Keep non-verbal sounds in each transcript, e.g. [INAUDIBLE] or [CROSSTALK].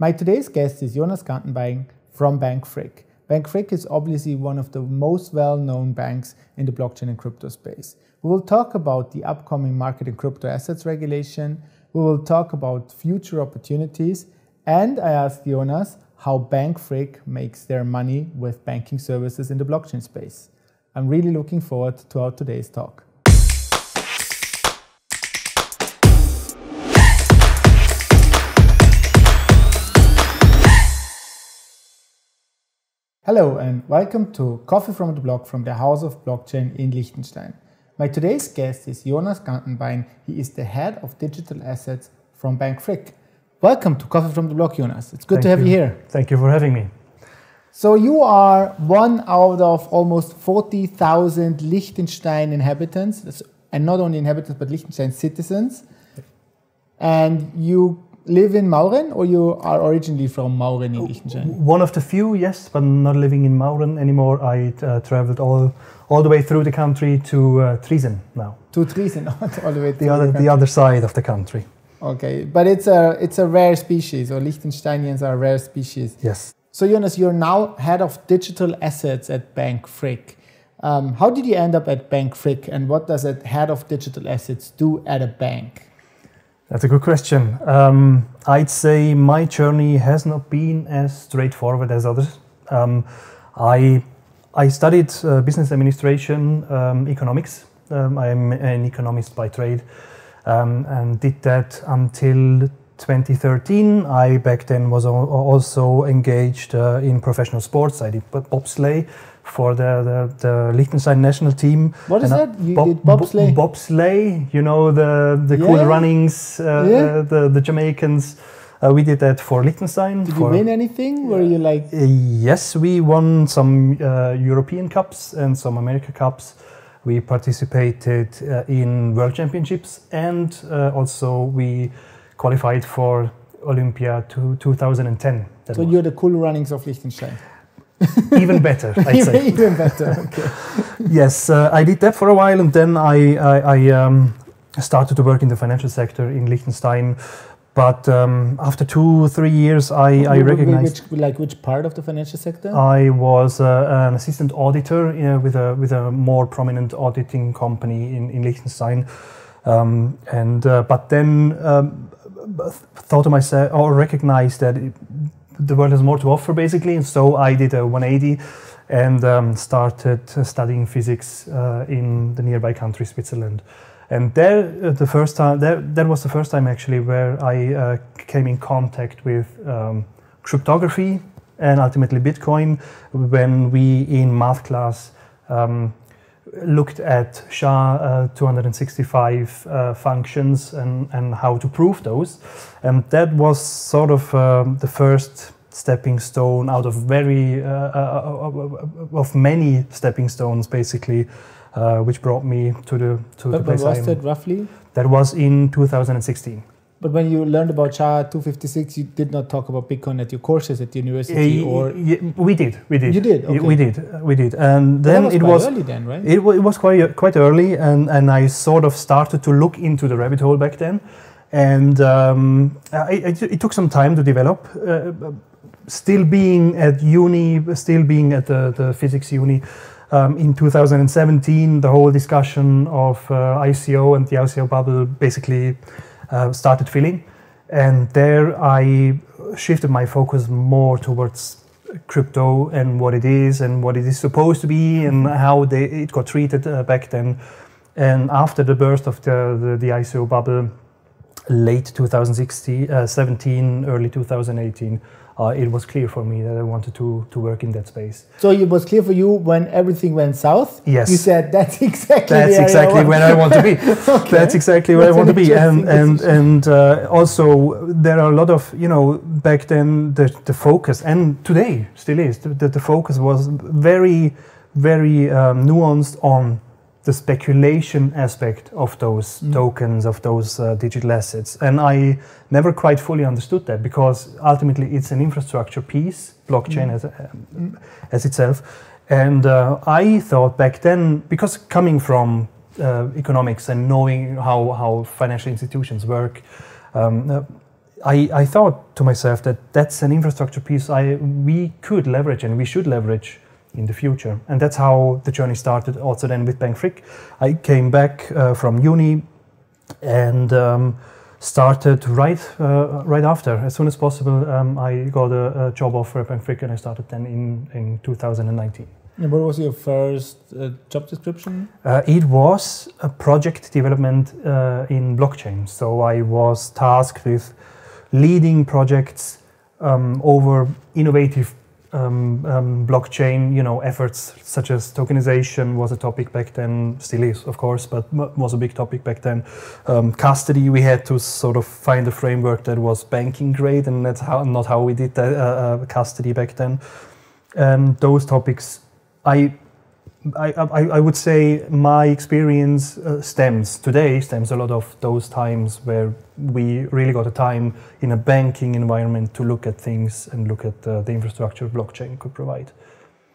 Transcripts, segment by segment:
My today's guest is Jonas Gantenbein from Bank Frick. Bank Frick is obviously one of the most well-known banks in the blockchain and crypto space. We will talk about the upcoming market in crypto assets regulation. We will talk about future opportunities. And I asked Jonas how Bank Frick makes their money with banking services in the blockchain space. I'm really looking forward to our today's talk. Hello and welcome to Coffee from the Block from the House of Blockchain in Liechtenstein. My today's guest is Jonas Gantenbein. He is the head of digital assets from Bank Frick. Welcome to Coffee from the Block, Jonas. It's good Thank to have you. you here. Thank you for having me. So you are one out of almost 40,000 Liechtenstein inhabitants, and not only inhabitants but Liechtenstein citizens. And you live in Mauren, or you are originally from Mauren in Liechtenstein? One of the few, yes, but not living in Mauren anymore. I uh, traveled all all the way through the country to uh, Triesen now, To Triesen, [LAUGHS] all the way the other the other side of the country. Okay, but it's a it's a rare species, or Liechtensteinians are a rare species. Yes. So Jonas, you're now head of digital assets at Bank Frick. Um, how did you end up at Bank Frick, and what does a head of digital assets do at a bank? That's a good question. Um, I'd say my journey has not been as straightforward as others. Um, I I studied uh, business administration, um, economics. Um, I'm an economist by trade, um, and did that until 2013. I back then was also engaged uh, in professional sports. I did bobsleigh for the, the, the Liechtenstein national team. What is And that? You bob- did bobsleigh? bo- bobsleigh, you know the the cool runnings, uh, Yeah. uh, the the Jamaicans. Uh, we did that for Liechtenstein. Did you win anything? Were you like Uh, yes, we won some uh, European Cups and some America Cups. We participated uh, in World Championships and uh, also we qualified for Olympia to 2010. That so? was You're the cool runnings of Liechtenstein. [LAUGHS] even better, I'd say. Even better. [LAUGHS] Okay. yes, uh, I did that for a while, and then I I, I um, started to work in the financial sector in Liechtenstein. But um, after two three years, I, I recognized which, like which part of the financial sector? I was uh, an assistant auditor uh, with a with a more prominent auditing company in in Liechtenstein. Um, and uh, but then um, thought to myself or recognized that it, the world has more to offer basically and so i did a 180 and um, started studying physics uh, in the nearby country switzerland. And there uh, the first time there, that was the first time actually where i uh, came in contact with um, cryptography and ultimately bitcoin when we in math class um, looked at SHA uh, 265 uh, functions and, and how to prove those. And that was sort of um, the first stepping stone out of very, uh, uh, of many stepping stones basically, uh, which brought me to the, to the but, but place I was am. that roughly? That was in 2016. But when you learned about SHA 256, you did not talk about Bitcoin at your courses at the university, Uh, or y- we did, we did. You did? Okay. We did, we did. And then was it was early then, right? It, it was quite quite early, and, and I sort of started to look into the rabbit hole back then, and um, I, I, it took some time to develop. Uh, still being at uni, still being at the, the physics uni. Um, in 2017, the whole discussion of uh, ICO and the ICO bubble basically uh, started feeling. and there I shifted my focus more towards crypto and what it is and what it is supposed to be and how they, it got treated uh, back then. And after the burst of the, the, the ICO bubble, late 2016, uh, 17, early 2018, uh, it was clear for me that I wanted to, to work in that space. So it was clear for you when everything went south. Yes. You said that's [LAUGHS] exactly. That's I exactly want." where I want to be. [LAUGHS] Okay. That's exactly where That's I want to be. And and decision. and uh, also there are a lot of you know back then the the focus and today still is the, the, the focus was very very um, nuanced on the speculation aspect of those Mm. tokens of those uh, digital assets and i never quite fully understood that because ultimately it's an infrastructure piece blockchain Mm. as, um, as itself and uh, i thought back then because coming from uh, economics and knowing how, how financial institutions work um, uh, I, I thought to myself that that's an infrastructure piece I we could leverage and we should leverage in the future. And that's how the journey started. Also, then with Bank Frick, I came back uh, from uni and um, started right uh, right after. As soon as possible, um, I got a, a, job offer at Bank Frick, and I started then in in 2019. And what was your first uh, job description? Uh, it was a project development uh, in blockchain. So I was tasked with leading projects um, over innovative um, um, blockchain, you know, efforts such as tokenization was a topic back then, still is, of course, but was a big topic back then. Um, custody, we had to sort of find a framework that was banking grade, and that's how not how we did that, uh, uh, custody back then. And those topics, I I, I, I, would say my experience uh, stems today stems a lot of those times where we really got a time in a banking environment to look at things and look at uh, the infrastructure blockchain could provide.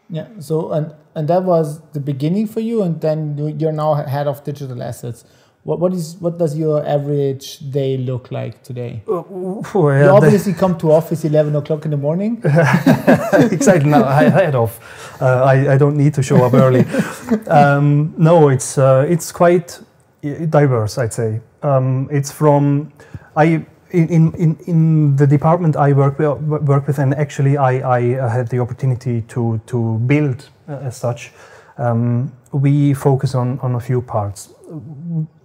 Yeah. So and and that was the beginning for you, and then you're now head of digital assets. What, what is what does your average day look like today? Uh, well, you obviously come to office eleven o'clock in the morning. [LAUGHS] exactly. No, I head off. Uh, I, I don't need to show up early. [LAUGHS] um, no, it's uh, it's quite diverse. I'd say um, it's from I in, in, in the department I work with, work with and actually I, I had the opportunity to, to build uh, as such, um, we focus on, on a few parts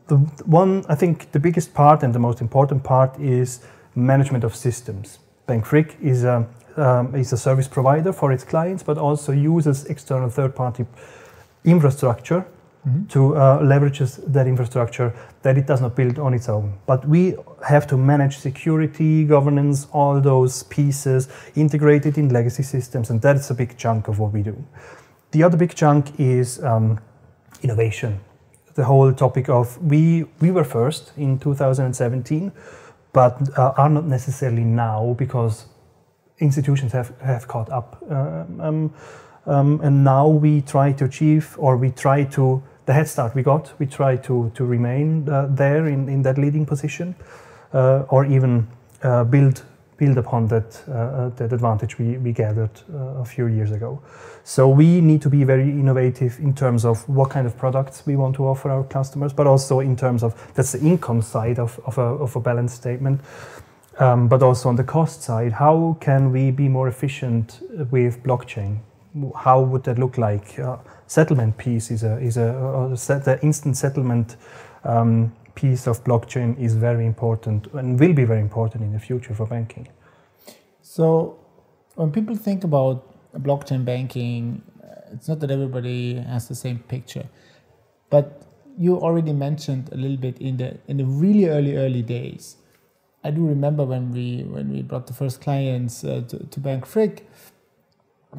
the one, I think the biggest part and the most important part is management of systems. Bank Frick is a, um, is a service provider for its clients, but also uses external third-party infrastructure mm-hmm. to uh, leverages that infrastructure that it does not build on its own. But we have to manage security, governance, all those pieces integrated in legacy systems, and that's a big chunk of what we do. The other big chunk is um, innovation the whole topic of we we were first in 2017, but uh, are not necessarily now because institutions have have caught up, uh, um, um, and now we try to achieve or we try to the head start we got. We try to to remain uh, there in in that leading position, uh, or even uh, build build upon that, uh, uh, that advantage we, we gathered uh, a few years ago. So we need to be very innovative in terms of what kind of products we want to offer our customers, but also in terms of that's the income side of, of, a, of a balance statement. Um, but also on the cost side, how can we be more efficient with blockchain? How would that look like? Uh, settlement piece is a is a, a, a the instant settlement um, piece of blockchain is very important and will be very important in the future for banking. So, when people think about blockchain banking, uh, it's not that everybody has the same picture, but you already mentioned a little bit in the in the really early early days. I do remember when we when we brought the first clients uh, to, to Bank Frick,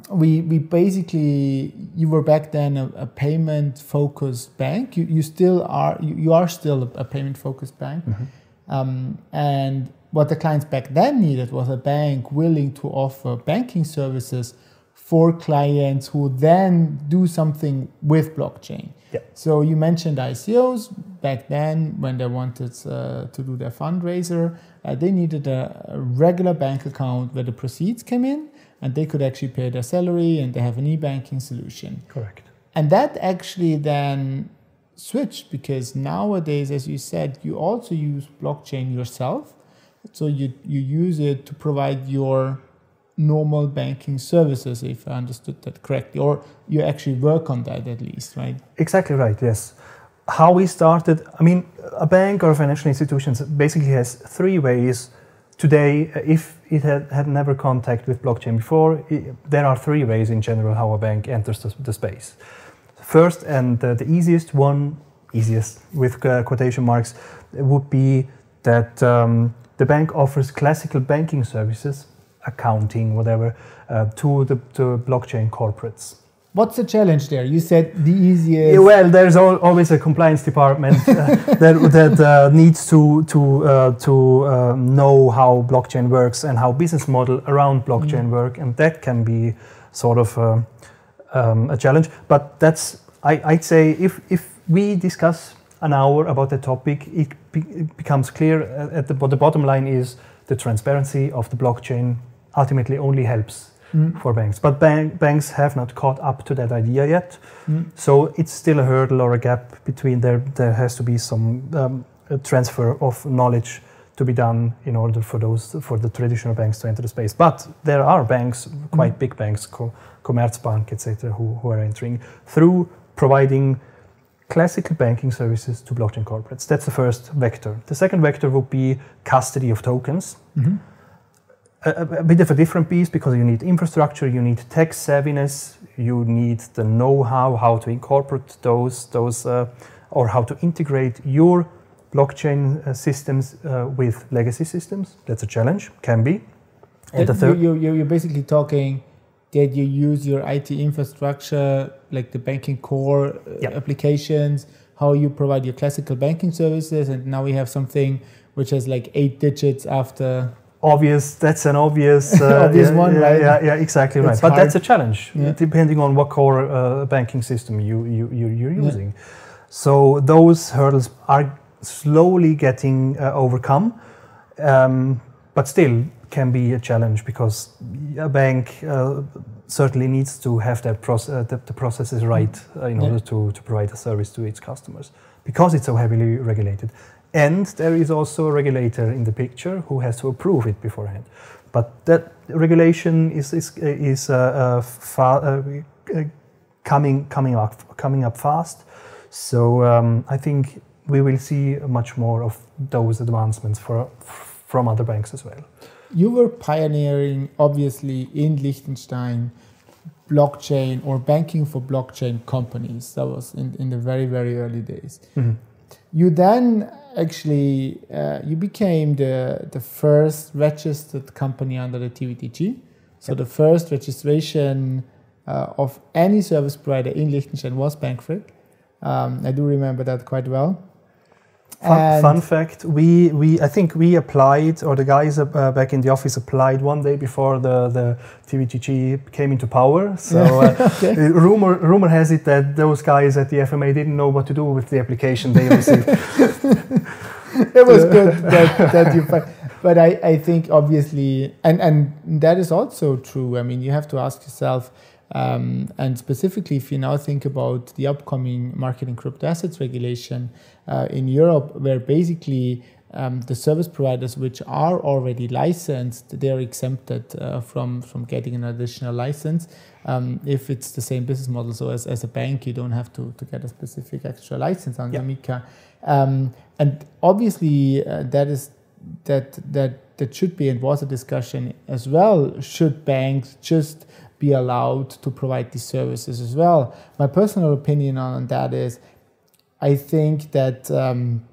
we we basically you were back then a, a payment focused bank. You, you still are you, you are still a, payment focused bank, mm-hmm. um, and what the clients back then needed was a bank willing to offer banking services for clients who then do something with blockchain. Yeah. So you mentioned ICOs back then when they wanted uh, to do their fundraiser, uh, they needed a, a regular bank account where the proceeds came in and they could actually pay their salary and they have an e-banking solution. Correct. And that actually then switched because nowadays, as you said, you also use blockchain yourself. So you, you use it to provide your normal banking services, if I understood that correctly, or you actually work on that at least, right? Exactly right, yes. How we started, I mean, a bank or a financial institution basically has three ways today, uh, if it had, had never contact with blockchain before, it, there are three ways in general how a bank enters the, the space. First, and uh, the easiest one, easiest with uh, quotation marks, would be that um, the bank offers classical banking services, accounting, whatever, uh, to the to blockchain corporates. What's the challenge there? You said the easiest. Well, there's always a compliance department [LAUGHS] uh, that, that uh, needs to to uh, to uh, know how blockchain works and how business model around blockchain mm. work, and that can be sort of uh, um, a challenge. But that's I, I'd say if if we discuss an hour about the topic, it, be, it becomes clear. At the, the bottom line is the transparency of the blockchain ultimately only helps mm. for banks. But bank, banks have not caught up to that idea yet. Mm. So it's still a hurdle or a gap between there. There has to be some um, transfer of knowledge to be done in order for those for the traditional banks to enter the space. But there are banks, quite mm. big banks, Commerzbank, etc., who, who are entering through providing classical banking services to blockchain corporates. That's the first vector. The second vector would be custody of tokens. Mm-hmm. A, a, bit of a different piece because you need infrastructure, you need tech savviness, you need the know-how how to incorporate those those uh, or how to integrate your blockchain uh, systems uh, with legacy systems. That's a challenge, can be. And the third, you, you, you're basically talking that you use your IT infrastructure, like the banking core uh, yep. applications, how you provide your classical banking services, and now we have something which has like eight digits after. Obvious. That's an obvious, [LAUGHS] uh, obvious yeah, one, yeah, right? Yeah, yeah, exactly right. But hard. that's a challenge, yeah. depending on what core uh, banking system you, you, you you're using. So those hurdles are slowly getting uh, overcome, um, but still can be a challenge because a bank uh, certainly needs to have that proce- uh, the, the processes right uh, in order to, to provide a service to its customers because it's so heavily regulated. And there is also a regulator in the picture who has to approve it beforehand. But that regulation is, is, is uh, uh, fa- uh, coming, coming, up, coming up fast. So um, I think we will see much more of those advancements for, from other banks as well. You were pioneering, obviously, in Liechtenstein blockchain or banking for blockchain companies. That was in, in the very, very early days. Mm-hmm. You then actually uh, you became the, the first registered company under the TVTG. So yep. the first registration uh, of any service provider in Liechtenstein was Bank Frick. Um, I do remember that quite well. Fun, fun, fact: We we I think we applied, or the guys uh, back in the office applied one day before the the TVTG came into power. [LAUGHS] So uh, okay. rumor rumor has it that those guys at the FMA didn't know what to do with the application they received. [LAUGHS] it was [LAUGHS] good that, that you. But I, I think obviously, and and that is also true. I mean, you have to ask yourself um, and specifically, if you now think about the upcoming market in crypto assets regulation uh, in Europe, where basically um, the service providers which are already licensed, they are exempted uh, from, from getting an additional license um, if it's the same business model. So, as, as a bank, you don't have to, to get a specific extra license under yeah. MiCA. Um, and obviously, uh, that is that that that should be and was a discussion as well. Should banks just be allowed to provide these services as well. My personal opinion on that is I think that um,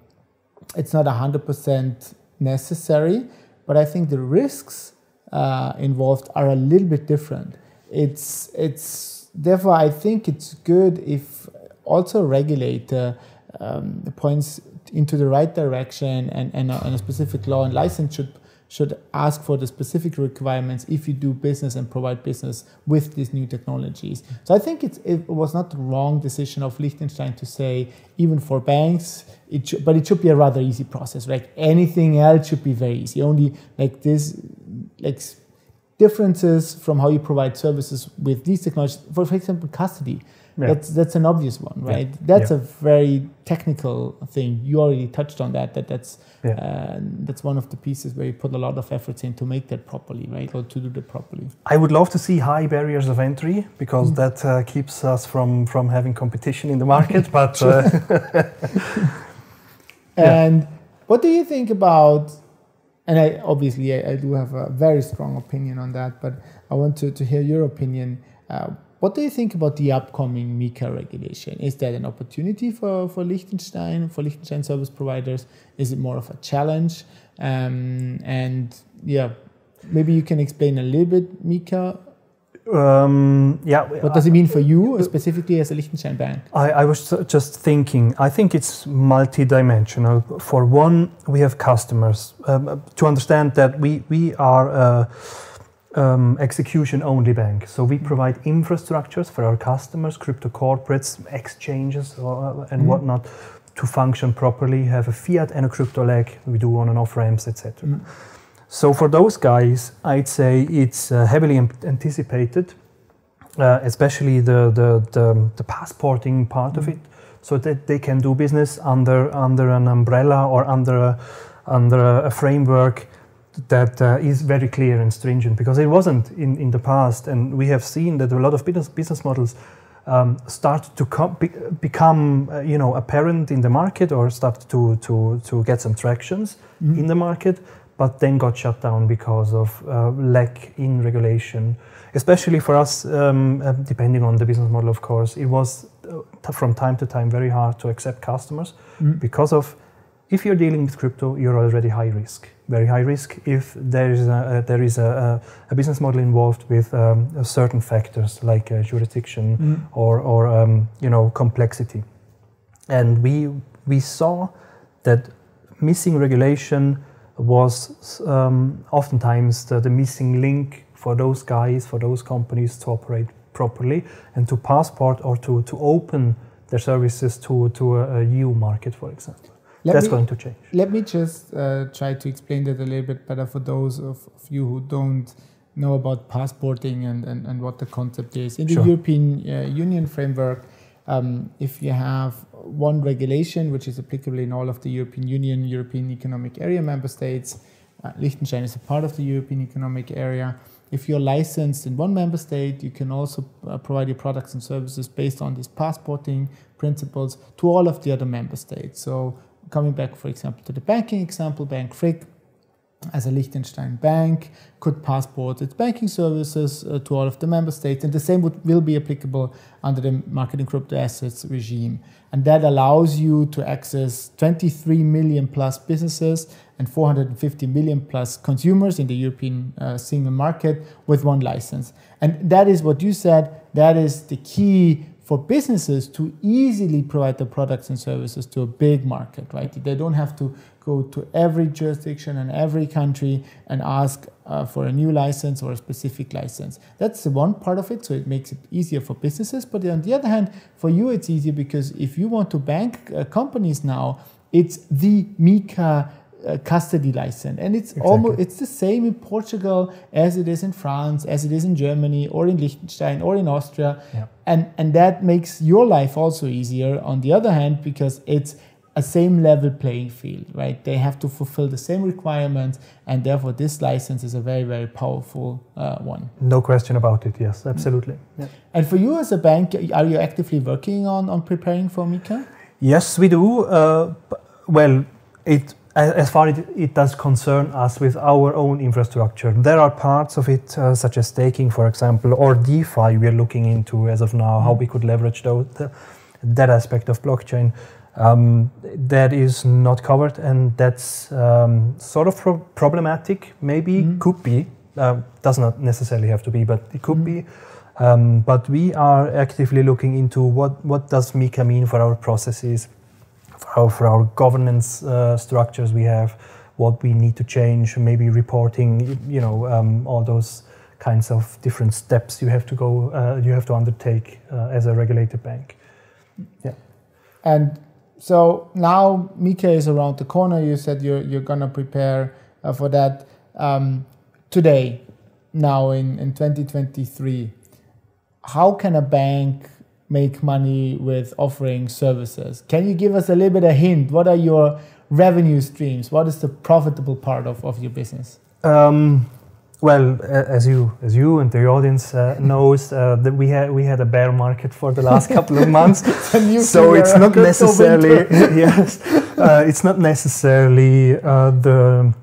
it's not 100% necessary, but I think the risks uh, involved are a little bit different. It's, it's, therefore, I think it's good if also regulator um, points into the right direction and, and, a, and a specific law and license should should ask for the specific requirements if you do business and provide business with these new technologies. So I think it was not the wrong decision of Liechtenstein to say even for banks, it but it should be a rather easy process. Like anything else should be very easy. Only like this, like differences from how you provide services with these technologies. For, for example, custody. Yeah. That's that's an obvious one, right? Yeah. That's yeah. a very technical thing. You already touched on that. That that's uh, that's one of the pieces where you put a lot of efforts in to make that properly, right, or to do that properly. I would love to see high barriers of entry because mm. that uh, keeps us from from having competition in the market. [LAUGHS] but uh, [LAUGHS] [LAUGHS] and what do you think about? And I obviously I, I, do have a very strong opinion on that, but I want to, to hear your opinion. Uh, what do you think about the upcoming MiCA regulation? Is that an opportunity for, for Liechtenstein, for Liechtenstein service providers? Is it more of a challenge? Um, and yeah, maybe you can explain a little bit MiCA. Um, yeah. What does it mean for you specifically as a Liechtenstein bank? I, I was just thinking, I think it's multidimensional. For one, we have customers. Um, to understand that we, we are. Uh, um, execution only bank. So we provide infrastructures for our customers, crypto corporates, exchanges, uh, and mm. whatnot to function properly, have a fiat and a crypto leg. We do on and off ramps, etc. Mm. So for those guys, I'd say it's uh, heavily anticipated, uh, especially the, the, the, the, passporting part mm-hmm. of it, so that they can do business under, under an umbrella or under a, under a framework that uh, is very clear and stringent because it wasn't in, in the past. And we have seen that a lot of business, business models um, start to com- be, become uh, you know apparent in the market or start to, to, to get some tractions mm-hmm. in the market but then got shut down because of uh, lack in regulation. Especially for us, um, uh, depending on the business model, of course, it was uh, from time to time very hard to accept customers mm. because of if you're dealing with crypto, you're already high risk, very high risk. If there is a, there is a, a, business model involved with um, certain factors like uh, jurisdiction mm. or, or um, you know complexity, and we we saw that missing regulation was um, oftentimes the, the, missing link for those guys, for those companies to operate properly and to passport or to, to open their services to, to a, a EU market, for example. Let That's me, going to change. Let me just uh, try to explain that a little bit better for those of, of you who don't know about passporting and, and, and what the concept is. In the sure. European uh, Union framework, um, if you have one regulation which is applicable in all of the European Union, European Economic Area member states, uh, Liechtenstein is a part of the European Economic Area. If you're licensed in one member state, you can also uh, provide your products and services based on these passporting principles to all of the other member states. So, coming back, for example, to the banking example, Bank Frick as a Liechtenstein bank could passport its banking services uh, to all of the member states, and the same would, will be applicable under the market in crypto assets regime. And that allows you to access 23 million plus businesses and 450 million plus consumers in the European uh, single market with one license. And that is what you said, that is the key for businesses to easily provide the products and services to a big market, right? They don't have to go to every jurisdiction and every country and ask uh, for a new license or a specific license. That's the one part of it, so it makes it easier for businesses. But on the other hand, for you, it's easier because if you want to bank uh, companies now, it's the MiCA uh, custody license and it's exactly. almost it's the same in portugal as it is in france as it is in germany or in liechtenstein or in austria yeah. and and that makes your life also easier on the other hand because it's a same level playing field, right? They have to fulfill the same requirements, and therefore this license is a very, very powerful uh, one. No question about it. Yes, absolutely. Mm-hmm. Yeah. And for you as a bank, are you actively working on on preparing for MiCA? Yes, we do. Uh, well, it as far as it does concern us with our own infrastructure. There are parts of it, uh, such as staking, for example, or DeFi, we are looking into as of now, mm-hmm. how we could leverage those, that aspect of blockchain. Um, that is not covered, and that's um, sort of pro- problematic. Maybe mm. could be, uh, does not necessarily have to be, but it could mm. be. Um, but we are actively looking into what what does MiCA mean for our processes, for our, for our governance uh, structures we have, what we need to change, maybe reporting, you know, um, all those kinds of different steps you have to go, uh, you have to undertake uh, as a regulated bank. Yeah. And so now MiCA is around the corner. You said you're, you're going to prepare uh, for that um, today, now in, in 2023. How can a bank make money with offering services? Can you give us a little bit of hint? What are your revenue streams? What is the profitable part of, of your business? Um, well, as you as you and the audience uh, [LAUGHS] knows, uh, that we had we had a bear market for the last couple of months, [LAUGHS] so it's not necessarily [LAUGHS] yes, uh, it's not necessarily uh, the,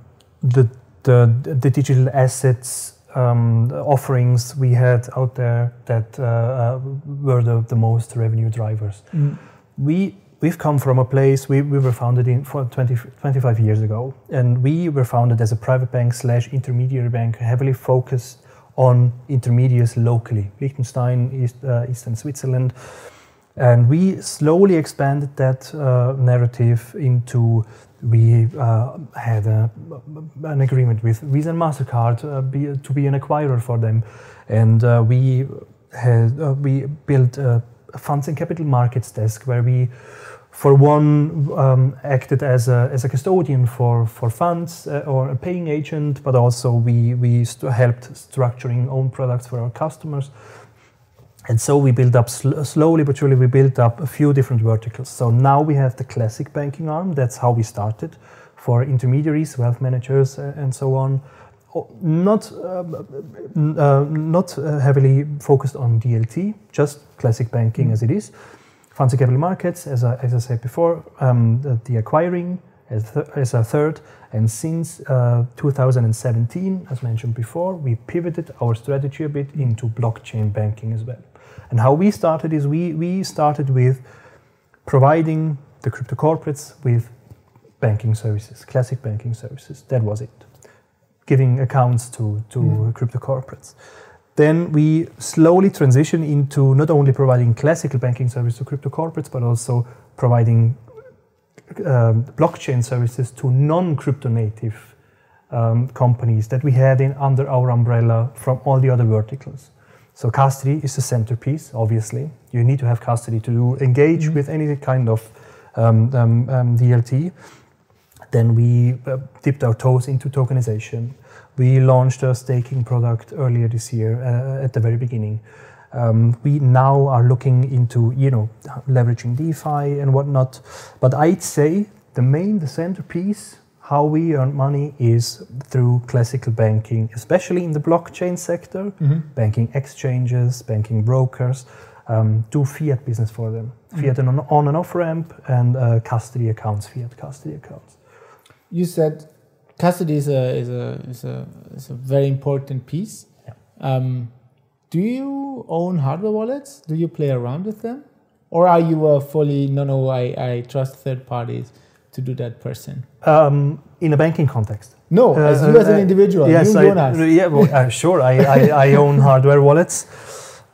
the the the digital assets um, offerings we had out there that uh, uh, were the, the most revenue drivers. Mm. We we've come from a place we, we were founded in for 20, 25 years ago and we were founded as a private bank slash intermediary bank heavily focused on intermediaries locally liechtenstein east, uh, eastern switzerland. And we slowly expanded that uh, narrative into we uh, had a, an agreement with Visa and Mastercard uh, be, to be an acquirer for them, and uh, we had uh, we built a funds and capital markets desk where we for one um, acted as a, as a custodian for, for funds uh, or a paying agent, but also we, we st- helped structuring own products for our customers. And so we built up sl- slowly but surely, we built up a few different verticals. So now we have the classic banking arm, that's how we started for intermediaries, wealth managers, uh, and so on. Not, um, uh, not uh, heavily focused on DLT, just classic banking mm-hmm. as it is Fancy capital markets, as I, as I said before, um, the, the, acquiring as, th- as a third. And since uh, 2017, as mentioned before, we pivoted our strategy a bit into blockchain banking as well. And how we started is we, we started with providing the crypto corporates with banking services, classic banking services. That was it. Giving accounts to, to mm. crypto corporates then we slowly transition into not only providing classical banking service to crypto corporates, but also providing um, blockchain services to non-crypto native um, companies that we had in under our umbrella from all the other verticals. So custody is the centerpiece, obviously. You need to have custody to engage mm-hmm. with any kind of um, um, um DLT. Then we uh, dipped our toes into tokenization. We launched a staking product earlier this year uh, at the very beginning. Um, we now are looking into you know leveraging DeFi and whatnot. But I'd say the main, the centerpiece, how we earn money is through classical banking, especially in the blockchain sector, mm-hmm. banking exchanges, banking brokers. Um, do fiat business for them, mm-hmm. fiat on, on and off ramp, and uh, custody accounts, fiat custody accounts. You said custody is a is a is a is a very important piece. Yeah. Um, do you own hardware wallets? Do you play around with them, or are you a fully no no I, I trust third parties to do that person? Um, in a banking context. No, uh, as you as an uh, individual. Yes, I, yeah, well, uh, sure. I, I, I own hardware wallets.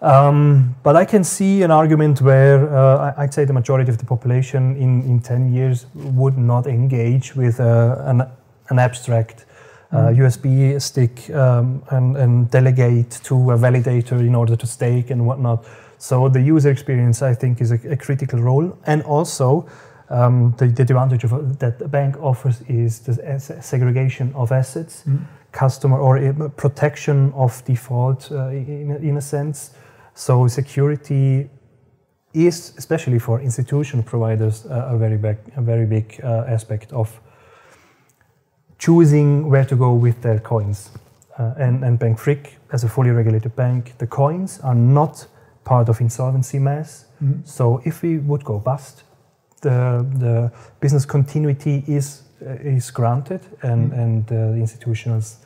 Um, but I can see an argument where uh, I'd say the majority of the population in, in 10 years would not engage with uh, an an abstract uh, mm. USB stick um, and, and, delegate to a validator in order to stake and whatnot. So the user experience, I think, is a, a critical role. And also, um, the, the, advantage of, that the bank offers is the segregation of assets, mm. customer or protection of default uh, in, in a sense. So security is, especially for institutional providers, a very big, a very big uh, aspect of choosing where to go with their coins. Uh, and, and Bank Frick, as a fully regulated bank, the coins are not part of insolvency mass. Mm-hmm. So if we would go bust, the, the business continuity is, uh, is granted and, mm-hmm. and uh, the institutions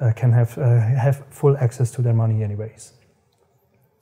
uh, can have, uh, have full access to their money anyways.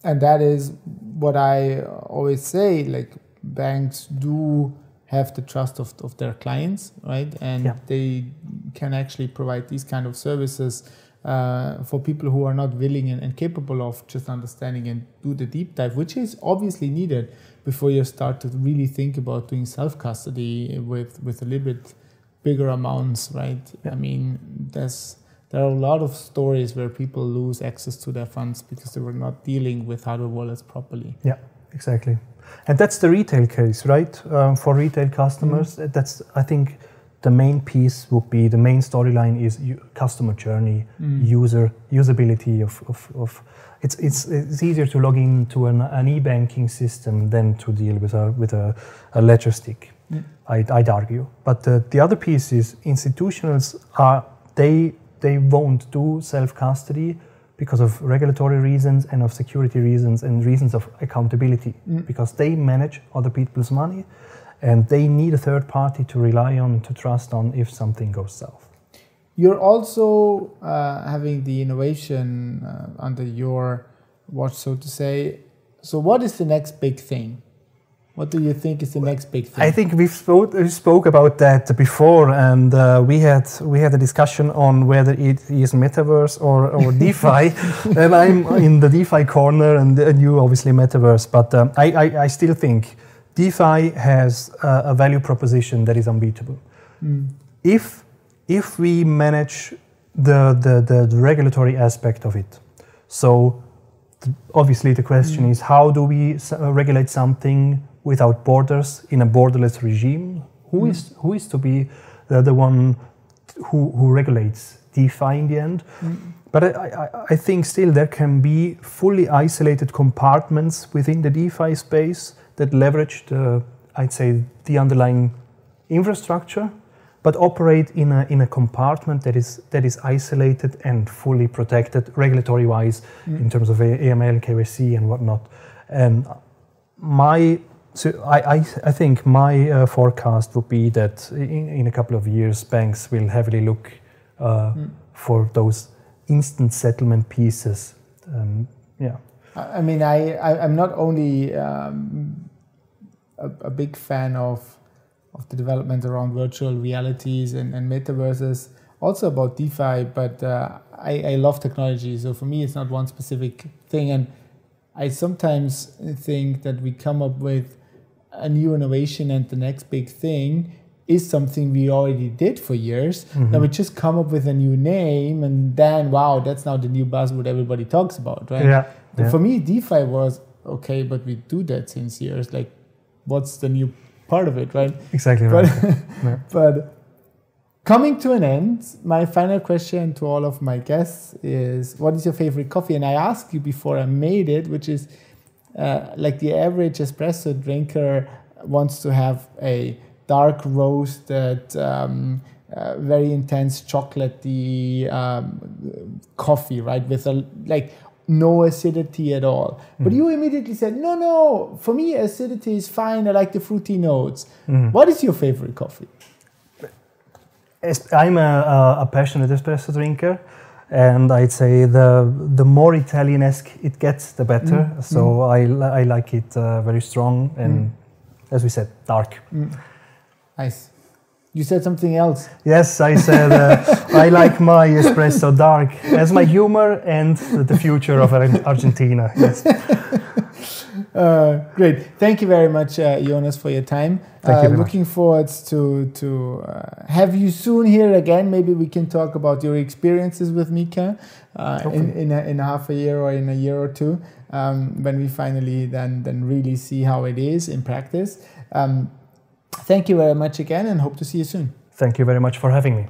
And that is what I always say, like banks do have the trust of, of their clients, right? And yeah. they can actually provide these kind of services uh, for people who are not willing and, and, capable of just understanding and do the deep dive, which is obviously needed before you start to really think about doing self custody with with a little bit bigger amounts, right? Yeah. I mean, there's there are a lot of stories where people lose access to their funds because they were not dealing with hardware wallets properly. Yeah, exactly. And that's the retail case, right? Um, for retail customers, mm. that's I think the main piece would be the main storyline is customer journey, mm. user usability of, of, of, it's, it's, it's easier to log into an, an e-banking system than to deal with a, with a, a ledger stick. Mm. I'd, I'd, argue. But uh, the other piece is institutionals are they they won't do self custody because of regulatory reasons and of security reasons and reasons of accountability. Mm. because they manage other people's money and they need a third party to rely on to trust on if something goes south. You're also uh, having the innovation uh, under your watch so to say. So what is the next big thing what do you think is the next big thing? I think we've spoke, we spoke about that before, and uh, we had we had a discussion on whether it is metaverse or, or [LAUGHS] DeFi. and I'm in the DeFi corner, and, and you obviously metaverse. But um, I, I, I, still think DeFi has a, a value proposition that is unbeatable. Mm. If if we manage the, the, the regulatory aspect of it, so obviously the question mm. is how do we uh, regulate something without borders in a borderless regime? Who Mm. is who is to be the, the one who, who regulates DeFi in the end? Mm. But I, I, I think still there can be fully isolated compartments within the DeFi space that leverage the, I'd say, the underlying infrastructure, but operate in a, in a compartment that is, that is isolated and fully protected regulatory wise Mm. in terms of AML, KYC, and whatnot. And my so I, I, I think my uh, forecast would be that in, in a couple of years, banks will heavily look uh, Mm. for those instant settlement pieces. Um, yeah. I mean, I, I I'm not only um, a, a big fan of of the development around virtual realities and, and metaverses, also about DeFi, but uh, I, I love technology. So for me, it's not one specific thing, and I sometimes think that we come up with a new innovation and the next big thing is something we already did for years. Mhm. Then we just come up with a new name, and then wow, that's now the new buzzword everybody talks about, right? Yeah. Yeah. For me, DeFi was okay, but we do that since years. Like, what's the new part of it, right? Exactly But, right. Yeah. [LAUGHS] but coming to an end, my final question to all of my guests is what is your favorite coffee? And I asked you before I made it, which is uh, like the average espresso drinker wants to have a dark roasted, um, uh, very intense chocolatey um, coffee, right? With a like no acidity at all. But Mm. you immediately said, no, no, for me, acidity is fine. I like the fruity notes. Mhm. What is your favorite coffee? I'm a, a passionate espresso drinker, and I'd say the the more Italianesque it gets, the better. Mm, So I, I like it uh, very strong and, as we said, dark. Nice. You said something else. Yes, I said uh, [LAUGHS] I like my espresso dark as my humor and the future of Argentina. Yes. [LAUGHS] Uh, great. Thank you very much, uh, Jonas, for your time. Thank uh, you much. looking forward to to uh, have you soon here again. Maybe we can talk about your experiences with MiCA uh, in in a, in half a year or in a year or two um, when we finally then then really see how it is in practice. Um, thank you very much again, and hope to see you soon. Thank you very much for having me.